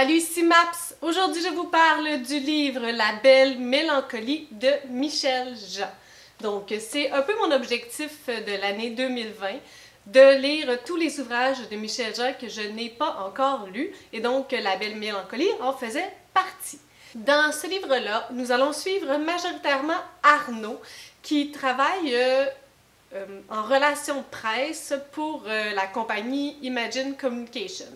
Salut, ici Maps! Aujourd'hui, je vous parle du livre La belle mélancolie de Michel Jean. Donc, c'est un peu mon objectif de l'année 2020 de lire tous les ouvrages de Michel Jean que je n'ai pas encore lus, et donc La belle mélancolie en faisait partie. Dans ce livre-là, nous allons suivre majoritairement Arnaud, qui travaille euh, en relation presse pour euh, la compagnie Imagine Communication.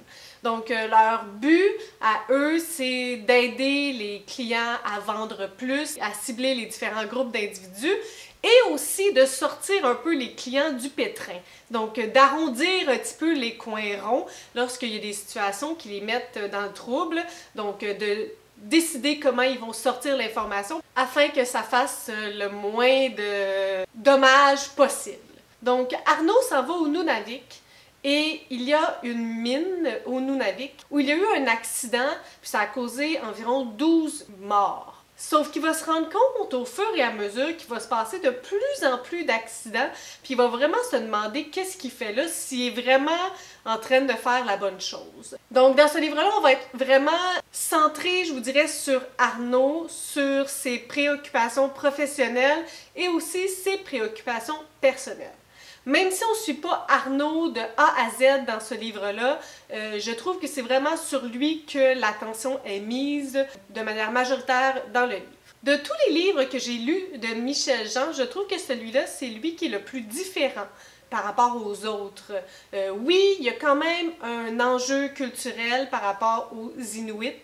Donc, euh, leur but à eux, c'est d'aider les clients à vendre plus, à cibler les différents groupes d'individus et aussi de sortir un peu les clients du pétrin. Donc, d'arrondir un petit peu les coins ronds lorsqu'il y a des situations qui les mettent dans le trouble. Donc, de décider comment ils vont sortir l'information afin que ça fasse le moins de dommages possible. Donc, Arnaud s'en va au Nunavik et il y a une mine au Nunavik où il y a eu un accident, puis ça a causé environ 12 morts. Sauf qu'il va se rendre compte au fur et à mesure qu'il va se passer de plus en plus d'accidents, puis il va vraiment se demander qu'est-ce qu'il fait là, s'il est vraiment en train de faire la bonne chose. Donc dans ce livre-là, on va être vraiment centré, je vous dirais, sur Arnaud, sur ses préoccupations professionnelles et aussi ses préoccupations personnelles. Même si on ne suit pas Arnaud de A à Z dans ce livre-là, euh, je trouve que c'est vraiment sur lui que l'attention est mise de manière majoritaire dans le livre. De tous les livres que j'ai lus de Michel Jean, je trouve que celui-là, c'est lui qui est le plus différent par rapport aux autres. Euh, oui, il y a quand même un enjeu culturel par rapport aux Inuits,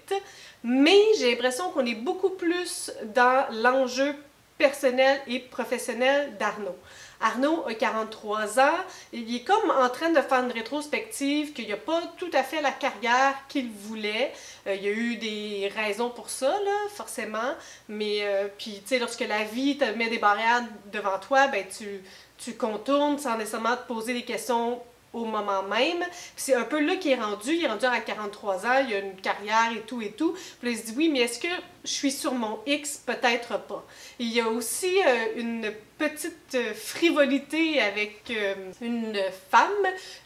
mais j'ai l'impression qu'on est beaucoup plus dans l'enjeu personnel et professionnel d'Arnaud. Arnaud a 43 ans, il est comme en train de faire une rétrospective qu'il n'a pas tout à fait la carrière qu'il voulait. Euh, il y a eu des raisons pour ça, forcément, mais euh, puis tu sais, lorsque la vie te met des barrières devant toi, ben tu, tu contournes sans nécessairement te poser des questions au moment même. C'est un peu là qu'il est rendu. Il est rendu à 43 ans, il a une carrière et tout et tout. Puis il se dit oui, mais est-ce que je suis sur mon X? Peut-être pas. Il y a aussi euh, une petite euh, frivolité avec euh, une femme,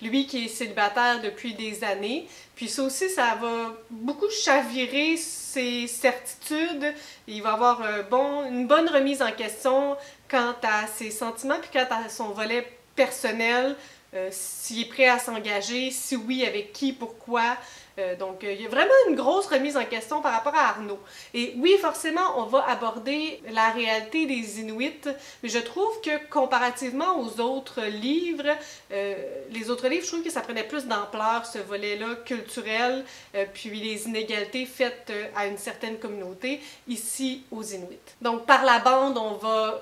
lui qui est célibataire depuis des années. Puis ça aussi, ça va beaucoup chavirer ses certitudes. Il va avoir bon, une bonne remise en question quant à ses sentiments, puis quant à son volet personnel, euh, s'il est prêt à s'engager, si oui, avec qui, pourquoi. Euh, donc, euh, il y a vraiment une grosse remise en question par rapport à Arnaud. Et oui, forcément, on va aborder la réalité des Inuits, mais je trouve que comparativement aux autres livres, les autres livres, je trouve que ça prenait plus d'ampleur, ce volet-là culturel, puis les inégalités faites à une certaine communauté, ici aux Inuits. Donc, par la bande, on va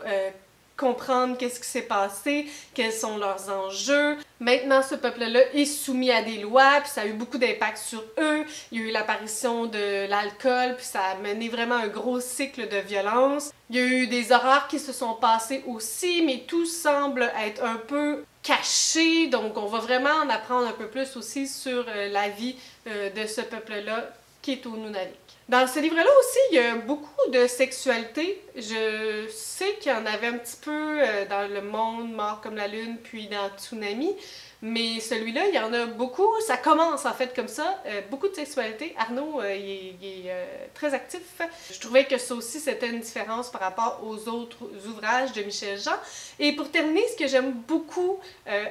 comprendre qu'est-ce qui s'est passé, quels sont leurs enjeux. Maintenant, ce peuple-là est soumis à des lois, puis ça a eu beaucoup d'impact sur eux. Il y a eu l'apparition de l'alcool, puis ça a mené vraiment un gros cycle de violence. Il y a eu des horreurs qui se sont passées aussi, mais tout semble être un peu caché, donc on va vraiment en apprendre un peu plus aussi sur euh, la vie euh, de ce peuple-là qui est au Nunavik. Dans ce livre-là aussi, il y a beaucoup de sexualité. Je sais qu'il y en avait un petit peu euh, dans Le Monde, Mort comme la Lune, puis dans Tsunami. Mais celui-là, il y en a beaucoup. Ça commence en fait comme ça. Euh, beaucoup de sexualité. Arnaud, euh, il est, très actif. Je trouvais que ça aussi, c'était une différence par rapport aux autres ouvrages de Michel Jean. Et pour terminer, ce que j'aime beaucoup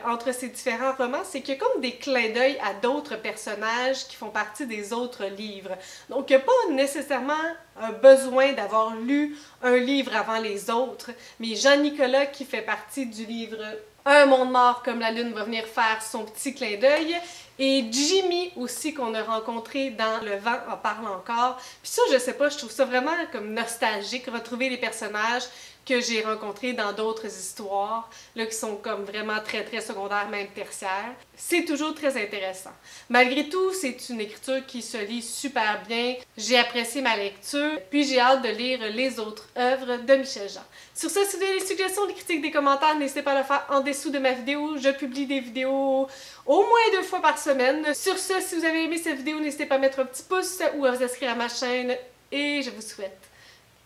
entre ces différents romans, c'est qu'il y a comme des clins d'œil à d'autres personnages qui font partie des autres livres. Donc, il n'y a pas nécessairement un besoin d'avoir lu un livre avant les autres, mais Jean-Nicolas, qui fait partie du livre un monde mort comme la lune va venir faire son petit clin d'œil. Et Jimmy aussi qu'on a rencontré dans Le vent en parle encore. Puis ça, je sais pas, je trouve ça vraiment comme nostalgique, retrouver les personnages que j'ai rencontrés dans d'autres histoires, là, qui sont comme vraiment très très secondaires, même tertiaires. C'est toujours très intéressant. Malgré tout, c'est une écriture qui se lit super bien. J'ai apprécié ma lecture, puis j'ai hâte de lire les autres œuvres de Michel Jean. Sur ce, si vous avez des suggestions, des critiques, des commentaires, n'hésitez pas à le faire en dessous de ma vidéo. Je publie des vidéos au moins deux fois par semaine. Sur ce, si vous avez aimé cette vidéo, n'hésitez pas à mettre un petit pouce ou à vous inscrire à ma chaîne. Et je vous souhaite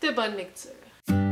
de bonnes lectures.